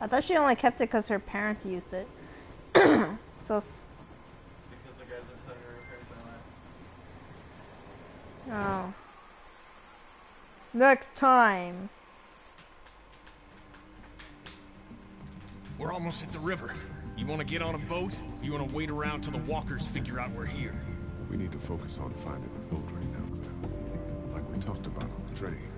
I thought she only kept it because her parents used it. so. Oh. Next time. We're almost at the river. You want to get on a boat? You want to wait around till the walkers figure out we're here? We need to focus on finding the boat right now, Clem. Like we talked about on the train.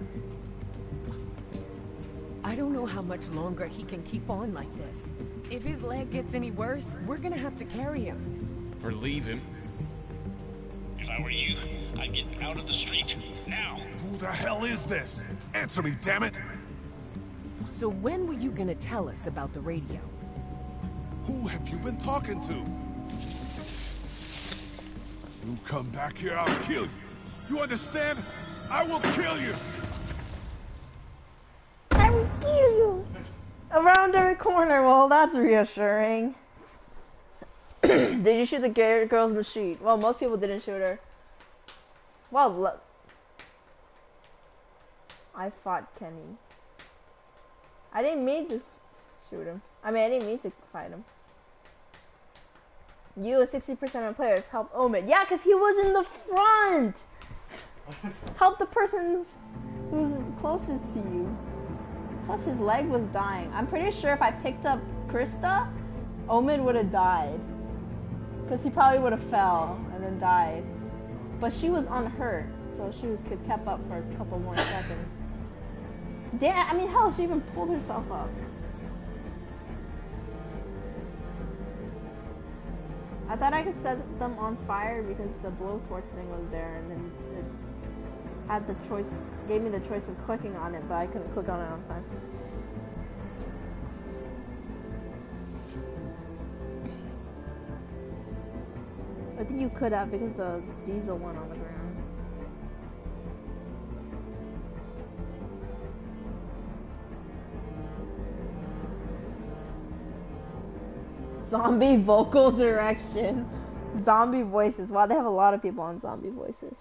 I don't know how much longer he can keep on like this. If his leg gets any worse, we're gonna have to carry him. Or leave him. If I were you, I'd get out of the street. Now! Who the hell is this? Answer me, damn it! So when were you gonna tell us about the radio? Who have you been talking to? You come back here, I'll kill you. You understand? I will kill you! I will kill you! Around every corner, well, that's reassuring. Did you shoot the gay girls in the street? Well, most people didn't shoot her. Well, look. I fought Kenny. I didn't mean to shoot him. I mean, I didn't mean to fight him. You, 60% of players, help Omid. Yeah, because he was in the front! help the person who's closest to you. Plus, his leg was dying. I'm pretty sure if I picked up Christa, Omid would have died. Because he probably would have fell and then died. But she was unhurt, so she could kept up for a couple more seconds. Damn, I mean, hell, she even pulled herself up. I thought I could set them on fire because the blowtorch thing was there and then it had the choice, gave me the choice of clicking on it, but I couldn't click on it on time. I think you could have because the diesel went on the ground. Zombie vocal direction. Zombie voices. Wow, they have a lot of people on zombie voices.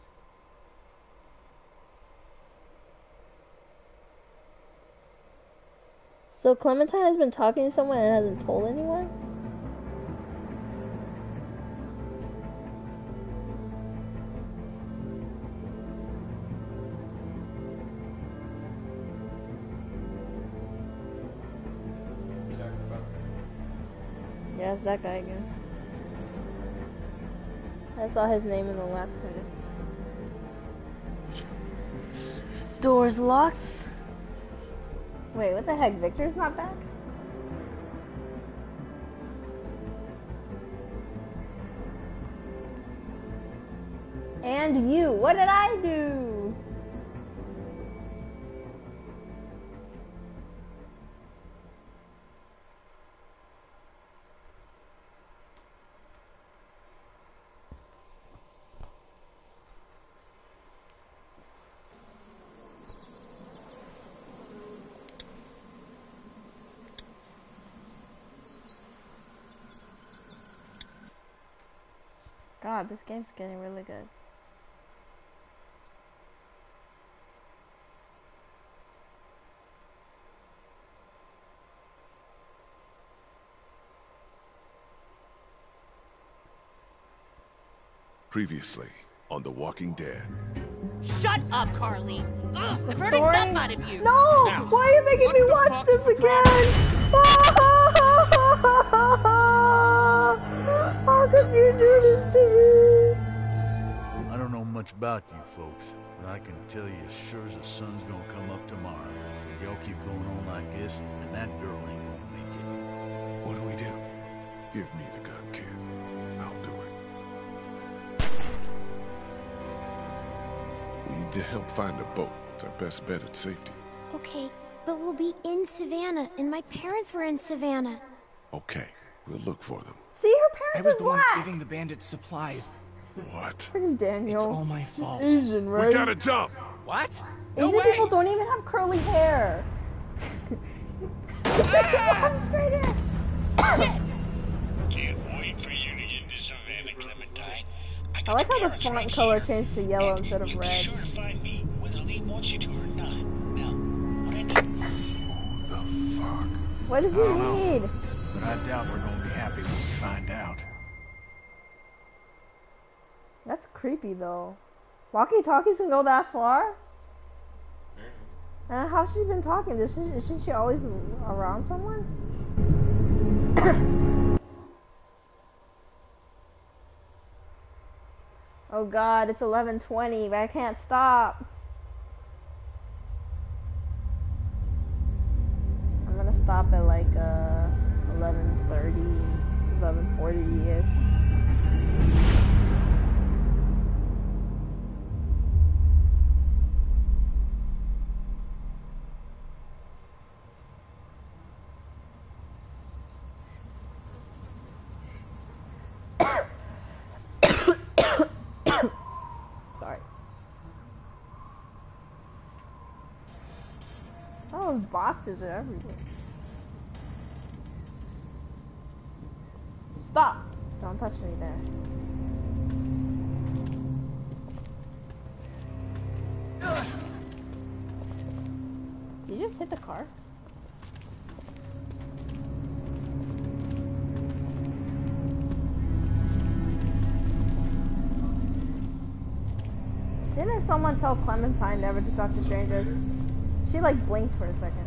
So Clementine has been talking to someone and hasn't told anyone? Yeah, it's that guy again. I saw his name in the last minute. Doors locked. Wait, what the heck? Victor's not back? And you. What did I do? God, this game's getting really good. Previously on The Walking Dead. Shut up, Carley! Ugh, I've heard story- enough out of you. No! Now, Why are you making me watch this again? How could you do this to me? I don't know much about you folks, but I can tell you as sure as the sun's gonna come up tomorrow. If y'all keep going on like this, and that girl ain't gonna make it. What do we do? Give me the gun, kid. I'll do it. We need to help find a boat. It's our best bet at safety. Okay, but we'll be in Savannah, and my parents were in Savannah. Okay, we'll look for them. See, her parents I was are the one giving the bandits supplies. What? Freaking Daniel. It's all my fault. Asian, right? We gotta jump! What? No Asian way! people don't even have curly hair. Ah! I'm straight hair. Can't wait for you to get to Savannah, Clementine. I, I like how the font right color here. changed to yellow And instead of red. Be sure to find me, whether Lee wants you to or not. Now, what I need Who the fuck? What does he I don't know. Need? But I doubt we're gonna be happy when we find out. That's creepy though. Walkie talkies can go that far? And how's she been talking? Is she, isn't she always around someone? oh god, it's 11:20, but I can't stop. I'm gonna stop at like uh 11:30, 11:40 ish. Sorry. Oh, boxes are everywhere. Stop! Don't touch me there. You just hit the car? Didn't someone tell Clementine never to talk to strangers? She like blinked for a second.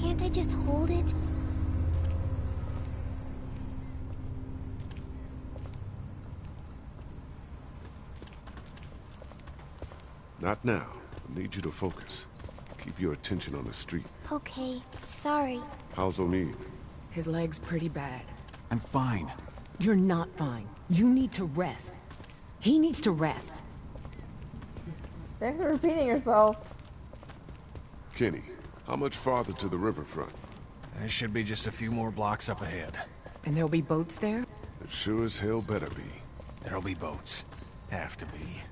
Can't I just hold it? Not now. I need you to focus. Keep your attention on the street. Okay, sorry. How's Omid? His leg's pretty bad. I'm fine. You're not fine. You need to rest. He needs to rest. Thanks for repeating yourself. Kenny, how much farther to the riverfront? There should be just a few more blocks up ahead. And there'll be boats there? It sure as hell better be. There'll be boats. Have to be.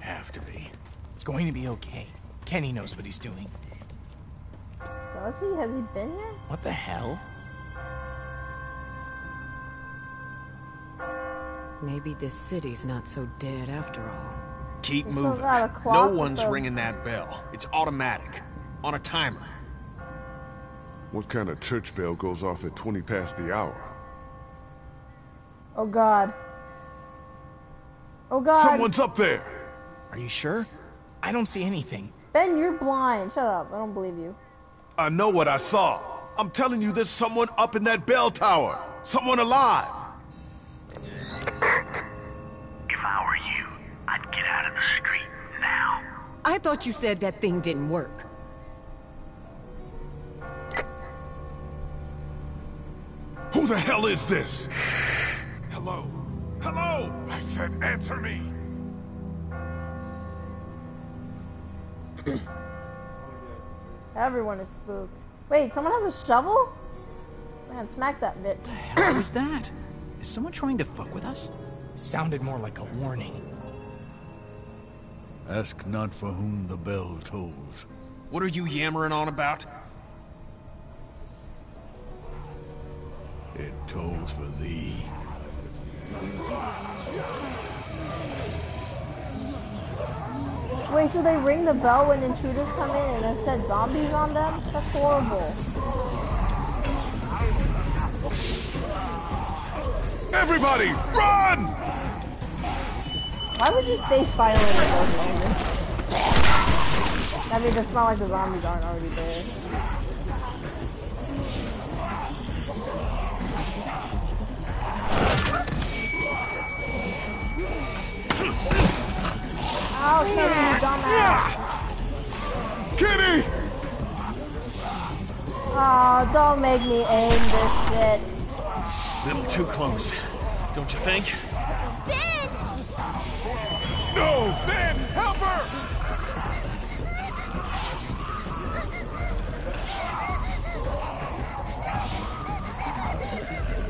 Have to be. It's going to be okay. Kenny knows what he's doing. Does he? Has he been here? What the hell? Maybe this city's not so dead after all. Keep We still moving. No one's those- ringing that bell. It's automatic. On a timer. What kind of church bell goes off at 20 past the hour? Oh god. Oh god. Someone's up there! Are you sure? I don't see anything. Ben, you're blind. Shut up. I don't believe you. I know what I saw. I'm telling you, there's someone up in that bell tower. Someone alive. If I were you, I'd get out of the street now. I thought you said that thing didn't work. Who the hell is this? Hello? Hello? I said answer me. Everyone is spooked. Wait, someone has a shovel? Man, smack that bit. How was that? Is someone trying to fuck with us? Sounded more like a warning. Ask not for whom the bell tolls. What are you yammering on about? It tolls for thee. Wait, so they ring the bell when intruders come in and it said zombies on them? That's horrible. Everybody, run! Why would you stay silent in those moments? I mean, it's not like the zombies aren't already there. Oh, Kenny, you dumbass. Kenny! Oh, don't make me aim this shit. Little too close. Don't you think? Ben! No! Ben, help her!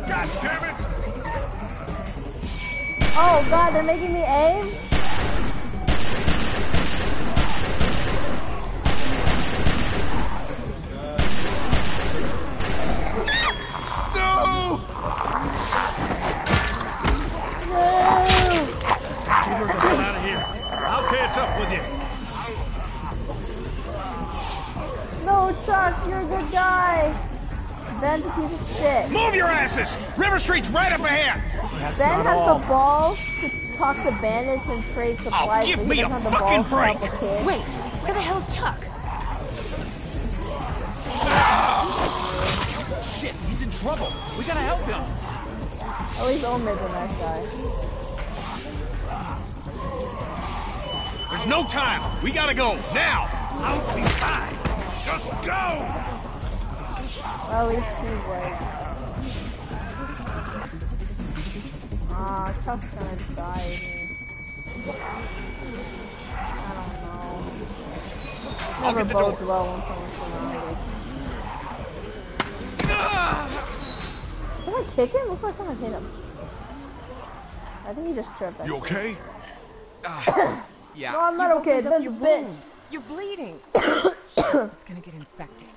God damn it! Oh god, they're making me aim? Your asses! River Street's right up ahead! That's Ben not has all. the balls to talk to bandits and trade oh, supplies, Oh, give me a doesn't have the fucking balls to help break. a. Wait, where the hell's Chuck? Ah! Shit, he's in trouble. We gotta help him. At least Omid's a nice guy. There's no time! We gotta go, now! I'll be fine. Just go! At least he's like. Ah, Chuck's gonna die. isn't? I don't know. I'll Never get the bodes well when someone's surrounded. Someone kick him? Looks like someone hit him. I think he just tripped. You actually. okay? Yeah. No, I'm not You've okay. opened up Ben's a your bitch. You're bleeding. it's gonna get infected.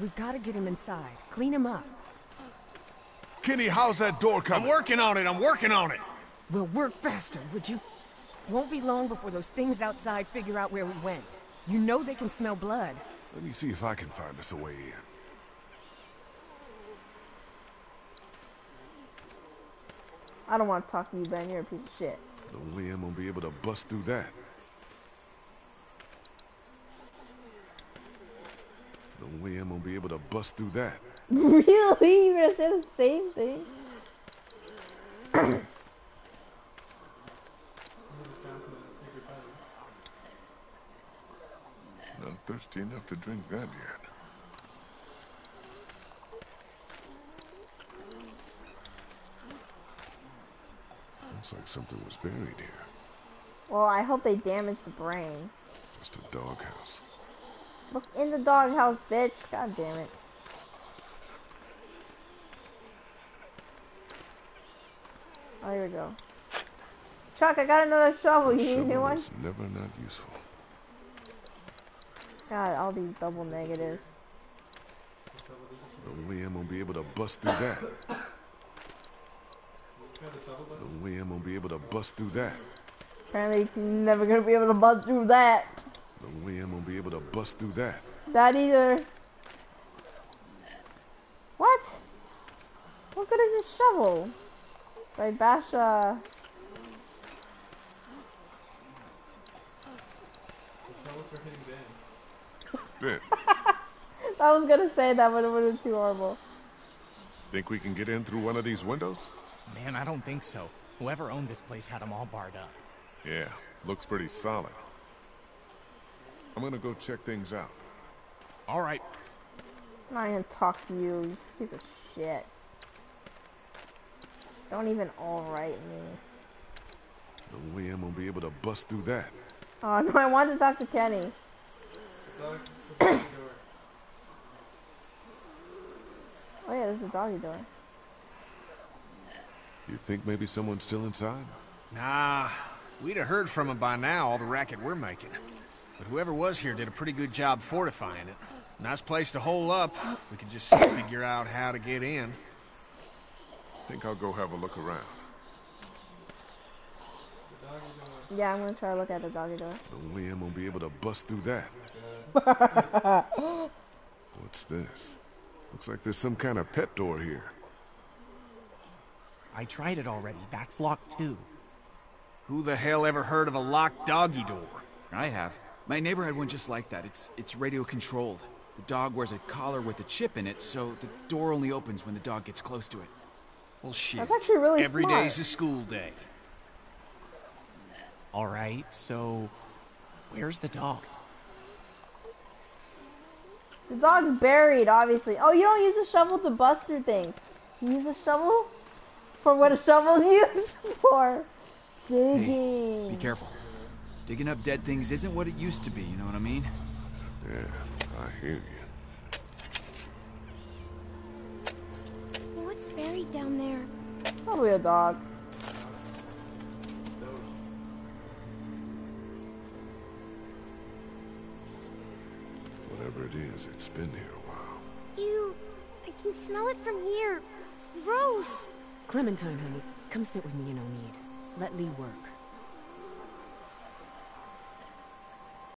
We've got to get him inside. Clean him up. Kenny, how's that door coming? I'm working on it, I'm working on it! We'll work faster, would you? Won't be long before those things outside figure out where we went. You know they can smell blood. Let me see if I can find us a way in. I don't want to talk to you, Ben. You're a piece of shit. No way I'm gonna be able to bust through that. No way I'm gonna be able to bust through that. really? You're gonna say the same thing? Not thirsty enough to drink that yet. Looks like something was buried here. Well, I hope they damaged the brain. Just a doghouse. Look in the doghouse, bitch. God damn it. Oh, here we go. Chuck, I got another shovel. You need a new one? never not useful. God, all these double negatives. No way I'm gonna be able to bust through that. No way I'm gonna be able to bust through that. Apparently, you're never gonna be able to bust through that. No way I'm gonna be able to bust through that. That either. What? What good is this shovel? By Basha. Ben, I was gonna say that, but it would have been too horrible. think we can get in through one of these windows? Man, I don't think so. Whoever owned this place had them all barred up. Yeah, looks pretty solid. I'm gonna go check things out. All right. I'm not gonna talk to you, you piece of shit. Don't even alright me. No way I'm gonna be able to bust through that. Oh no, I wanted to talk to Kenny. Oh yeah, there's a doggy door. You think maybe someone's still inside? Nah, we'd have heard from him by now, all the racket we're making. But whoever was here did a pretty good job fortifying it. Nice place to hole up. We could just figure out how to get in. I think I'll go have a look around. Yeah, I'm gonna try to look at the doggy door. No way I'm gonna be able to bust through that. What's this? Looks like there's some kind of pet door here. I tried it already. That's locked too. Who the hell ever heard of a locked doggy door? I have. My neighbor had one just like that. It's it's radio controlled. The dog wears a collar with a chip in it, so the door only opens when the dog gets close to it. Well, shit. That's actually really Every smart. day's a school day. All right, so where's the dog? The dog's buried, obviously. Oh, you don't use a shovel to bust through things. You use a shovel for what a shovel's used for. Digging. Be careful. Digging up dead things isn't what it used to be, you know what I mean? Yeah, I hear you. What's down there? Probably a dog. Whatever it is, it's been here a while. Ew, I can smell it from here. Gross. Clementine, honey, come sit with me in Omid. Let Lee work.